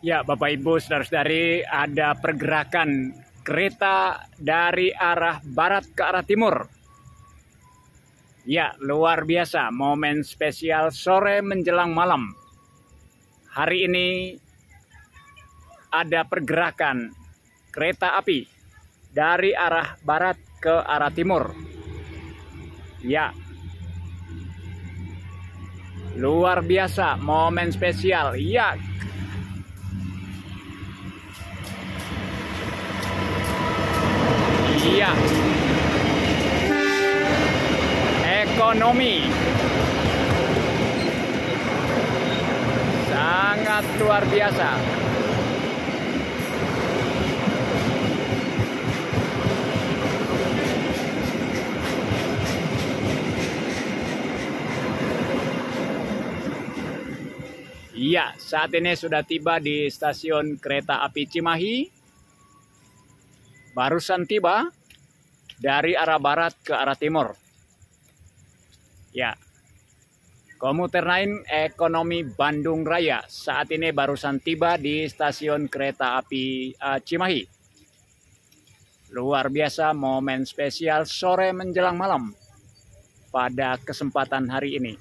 Ya, Bapak Ibu, saudara-saudari, ada pergerakan kereta dari arah barat ke arah timur. Ya, luar biasa, momen spesial sore menjelang malam. Hari ini ada pergerakan kereta api dari arah barat ke arah timur. Ya, luar biasa, momen spesial. Ya, Iya. Ekonomi. Sangat luar biasa. Iya, saat ini sudah tiba di stasiun kereta api Cimahi barusan tiba dari arah barat ke arah timur. Ya, komuter lain ekonomi Bandung Raya saat ini barusan tiba di stasiun kereta api uh, Cimahi. Luar biasa momen spesial sore menjelang malam pada kesempatan hari ini.